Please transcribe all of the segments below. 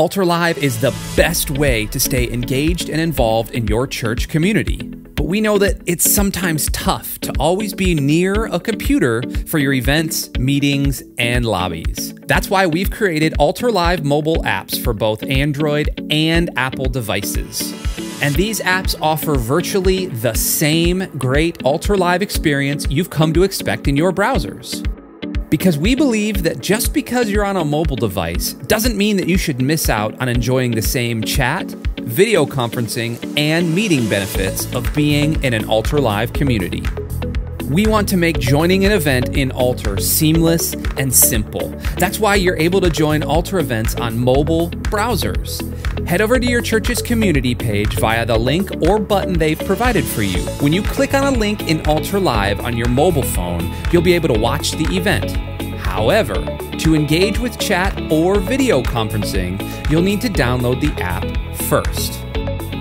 Altar Live is the best way to stay engaged and involved in your church community. But we know that it's sometimes tough to always be near a computer for your events, meetings, and lobbies. That's why we've created Altar Live mobile apps for both Android and Apple devices. And these apps offer virtually the same great Altar Live experience you've come to expect in your browsers. Because we believe that just because you're on a mobile device doesn't mean that you should miss out on enjoying the same chat, video conferencing, and meeting benefits of being in an Altar Live community. We want to make joining an event in Altar seamless and simple. That's why you're able to join Altar events on mobile browsers. Head over to your church's community page via the link or button they've provided for you. When you click on a link in Altar Live on your mobile phone, you'll be able to watch the event. However, to engage with chat or video conferencing, you'll need to download the app first.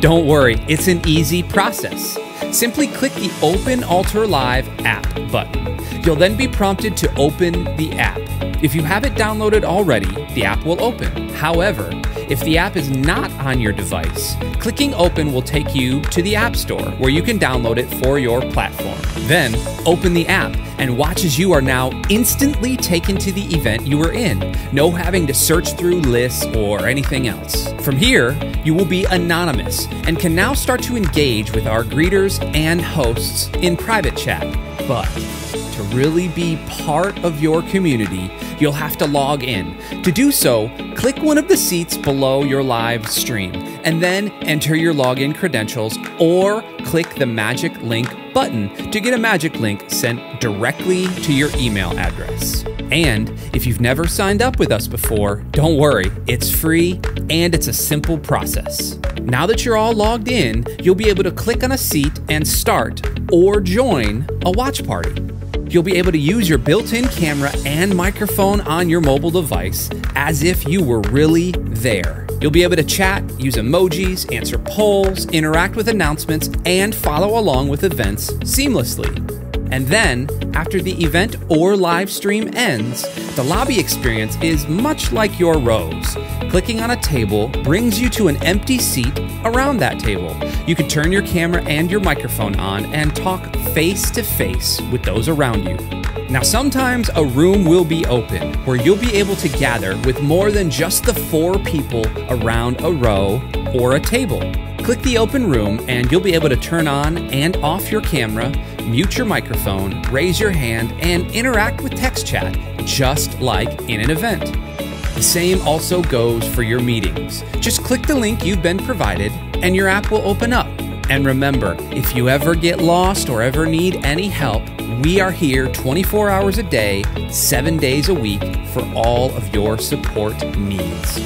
Don't worry, it's an easy process. Simply click the Open Altar Live app button. You'll then be prompted to open the app. If you have it downloaded already, the app will open. However, if the app is not on your device, clicking open will take you to the App Store where you can download it for your platform. Then, open the app and watch as you are now instantly taken to the event you were in, no having to search through lists or anything else. From here, you will be anonymous and can now start to engage with our greeters and hosts in private chat. But to really be part of your community, you'll have to log in. To do so, click one of the seats below your live stream and then enter your login credentials or click the magic link button to get a magic link sent directly to your email address. And if you've never signed up with us before, don't worry, it's free and it's a simple process. Now that you're all logged in, you'll be able to click on a seat and start or join a watch party. You'll be able to use your built in camera and microphone on your mobile device as if you were really there. You'll be able to chat, use emojis, answer polls, interact with announcements, and follow along with events seamlessly. And then, after the event or live stream ends, the lobby experience is much like your rows. Clicking on a table brings you to an empty seat around that table. You can turn your camera and your microphone on and talk face to face with those around you. Now, sometimes a room will be open where you'll be able to gather with more than just the four people around a row or a table. Click the open room and you'll be able to turn on and off your camera, mute your microphone, raise your hand, and interact with text chat just like in an event. The same also goes for your meetings. Just click the link you've been provided and your app will open up. And remember, if you ever get lost or ever need any help, we are here 24 hours a day, seven days a week for all of your support needs.